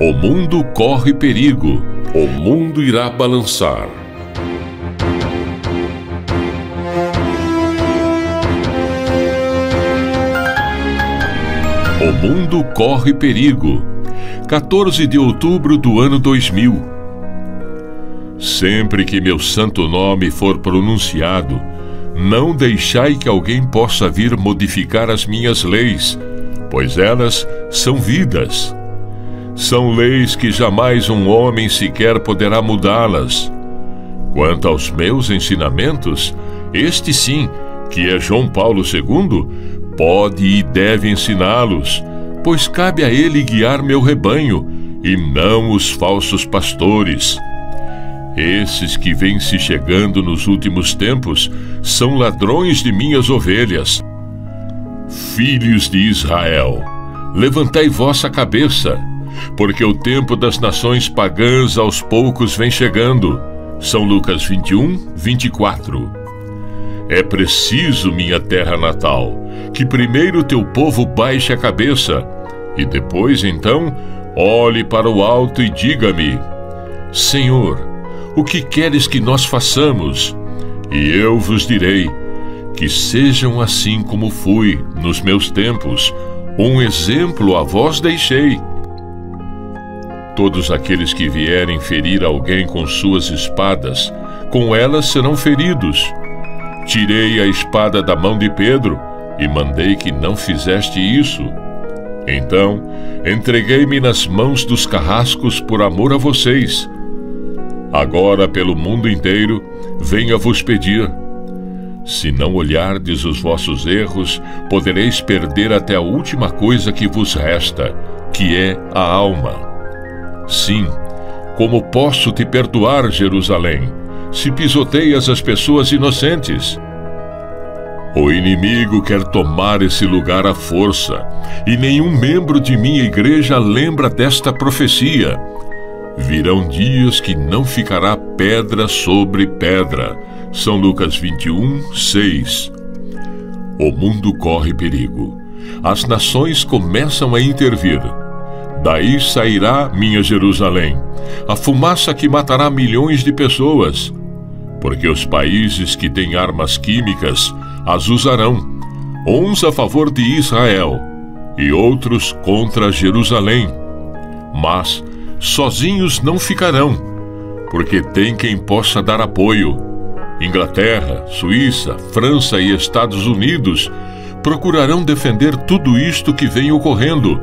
O mundo corre perigo, o mundo irá balançar. O mundo corre perigo. 14 de outubro do ano 2000. Sempre que meu santo nome for pronunciado, não deixai que alguém possa vir modificar as minhas leis, pois elas são vidas. São leis que jamais um homem sequer poderá mudá-las. Quanto aos meus ensinamentos, este sim, que é João Paulo II, pode e deve ensiná-los, pois cabe a ele guiar meu rebanho, e não os falsos pastores. Esses que vêm se chegando nos últimos tempos são ladrões de minhas ovelhas. Filhos de Israel, levantai vossa cabeça, porque o tempo das nações pagãs aos poucos vem chegando. São Lucas 21, 24. É preciso, minha terra natal, que primeiro teu povo baixe a cabeça, e depois, então, olhe para o alto e diga-me: Senhor, o que queres que nós façamos? E eu vos direi: que sejam assim como fui nos meus tempos, um exemplo a vós deixei. Todos aqueles que vierem ferir alguém com suas espadas, com elas serão feridos. Tirei a espada da mão de Pedro e mandei que não fizeste isso. Então, entreguei-me nas mãos dos carrascos por amor a vocês agora pelo mundo inteiro, venha vos pedir. Se não olhardes os vossos erros, podereis perder até a última coisa que vos resta, que é a alma. Sim, como posso te perdoar, Jerusalém, se pisoteias as pessoas inocentes? O inimigo quer tomar esse lugar à força, e nenhum membro de minha igreja lembra desta profecia. Virão dias que não ficará pedra sobre pedra. São Lucas 21, 6. O mundo corre perigo. As nações começam a intervir. Daí sairá minha Jerusalém, a fumaça que matará milhões de pessoas. Porque os países que têm armas químicas as usarão, uns a favor de Israel e outros contra Jerusalém. Mas sozinhos não ficarão, porque tem quem possa dar apoio. Inglaterra, Suíça, França e Estados Unidos procurarão defender tudo isto que vem ocorrendo.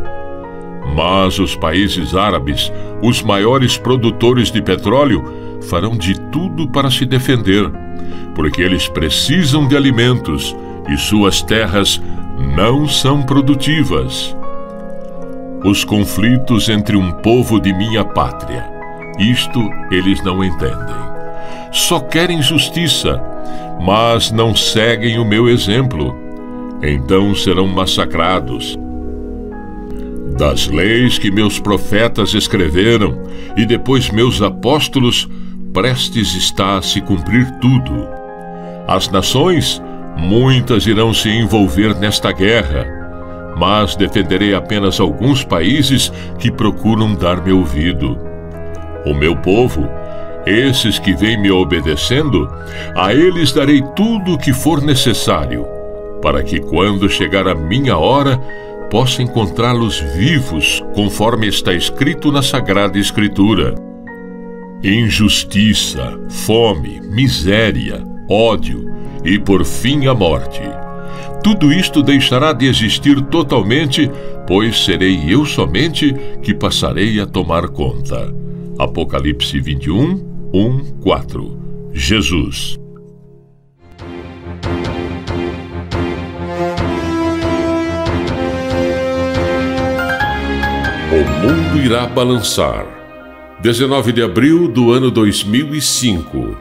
Mas os países árabes, os maiores produtores de petróleo, farão de tudo para se defender, porque eles precisam de alimentos e suas terras não são produtivas os conflitos entre um povo de minha pátria. Isto eles não entendem. Só querem justiça, mas não seguem o meu exemplo. Então serão massacrados. Das leis que meus profetas escreveram e depois meus apóstolos, prestes está a se cumprir tudo. As nações, muitas irão se envolver nesta guerra mas defenderei apenas alguns países que procuram dar-me ouvido. O meu povo, esses que vêm me obedecendo, a eles darei tudo o que for necessário, para que quando chegar a minha hora, possa encontrá-los vivos, conforme está escrito na Sagrada Escritura. Injustiça, fome, miséria, ódio e, por fim, a morte tudo isto deixará de existir totalmente, pois serei eu somente que passarei a tomar conta. Apocalipse 21, 1, 4 Jesus. Mundo irá balançar. 19 de abril do ano 2005.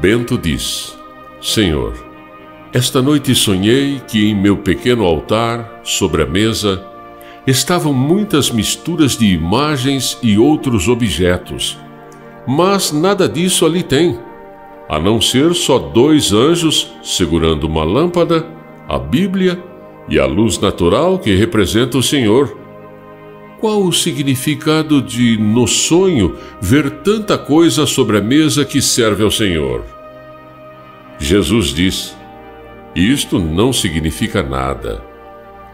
Bento diz: Senhor, esta noite sonhei que em meu pequeno altar, sobre a mesa, estavam muitas misturas de imagens e outros objetos. Mas nada disso ali tem, a não ser só dois anjos segurando uma lâmpada, a Bíblia e a luz natural que representa o Senhor. Qual o significado de, no sonho, ver tanta coisa sobre a mesa que serve ao Senhor? Jesus diz: Isto não significa nada.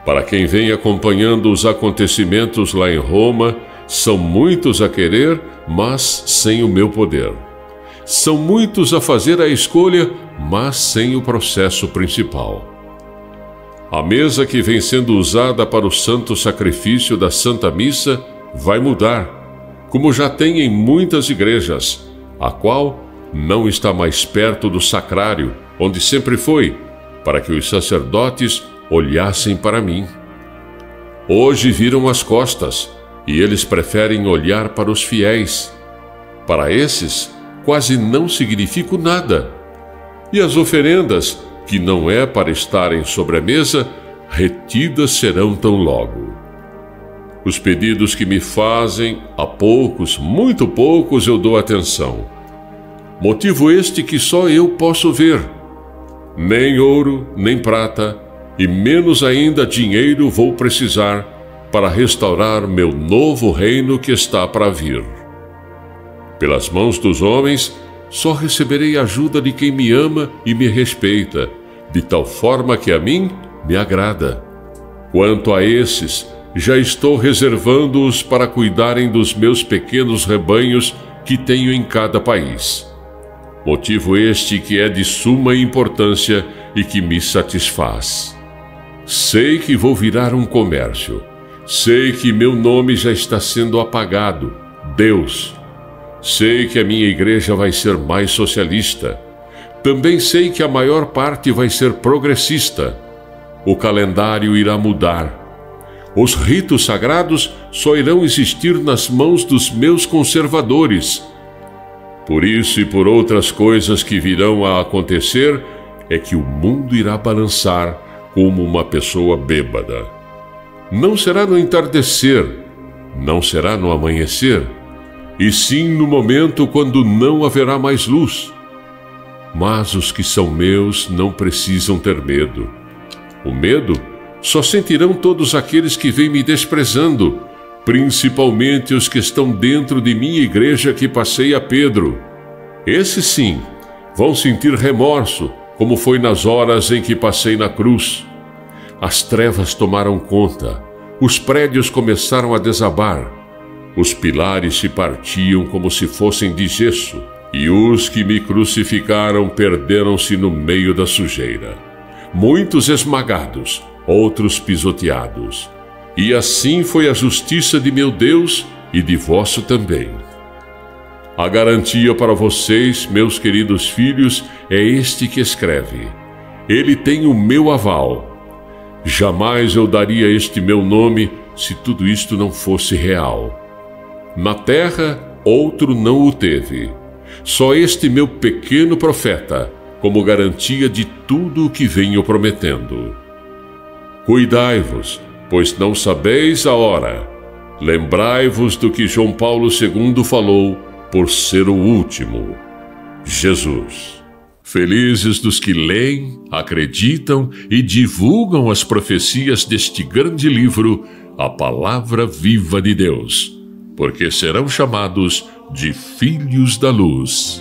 Para quem vem acompanhando os acontecimentos lá em Roma, são muitos a querer, mas sem o meu poder. São muitos a fazer a escolha, mas sem o processo principal. A mesa que vem sendo usada para o santo sacrifício da Santa Missa vai mudar, como já tem em muitas igrejas, a qual não está mais perto do sacrário, onde sempre foi, para que os sacerdotes olhassem para mim. Hoje viram as costas e eles preferem olhar para os fiéis. Para esses, quase não significo nada. E as oferendas que não é para estarem sobre a mesa, retidas serão tão logo. Os pedidos que me fazem, a poucos, muito poucos, eu dou atenção. Motivo este que só eu posso ver. Nem ouro, nem prata, e menos ainda dinheiro vou precisar para restaurar meu novo reino que está para vir. Pelas mãos dos homens, só receberei ajuda de quem me ama e me respeita de tal forma que a mim me agrada. Quanto a esses, já estou reservando-os para cuidarem dos meus pequenos rebanhos que tenho em cada país. Motivo este que é de suma importância e que me satisfaz. Sei que vou virar um comércio. Sei que meu nome já está sendo apagado. Deus. Sei que a minha igreja vai ser mais socialista também sei que a maior parte vai ser progressista. O calendário irá mudar. Os ritos sagrados só irão existir nas mãos dos meus conservadores. Por isso e por outras coisas que virão a acontecer, é que o mundo irá balançar como uma pessoa bêbada. Não será no entardecer, não será no amanhecer, e sim no momento quando não haverá mais luz. Mas os que são meus não precisam ter medo. O medo só sentirão todos aqueles que vêm me desprezando, principalmente os que estão dentro de minha igreja que passei a Pedro. Esses sim vão sentir remorso, como foi nas horas em que passei na cruz. As trevas tomaram conta, os prédios começaram a desabar, os pilares se partiam como se fossem de gesso e os que me crucificaram perderam-se no meio da sujeira. Muitos esmagados, outros pisoteados. E assim foi a justiça de meu Deus e de vosso também. A garantia para vocês, meus queridos filhos, é este que escreve. Ele tem o meu aval. Jamais eu daria este meu nome se tudo isto não fosse real. Na terra, outro não o teve só este meu pequeno profeta, como garantia de tudo o que venho prometendo. Cuidai-vos, pois não sabeis a hora. Lembrai-vos do que João Paulo II falou, por ser o último. Jesus. Felizes dos que leem, acreditam e divulgam as profecias deste grande livro, a Palavra Viva de Deus, porque serão chamados de filhos da luz.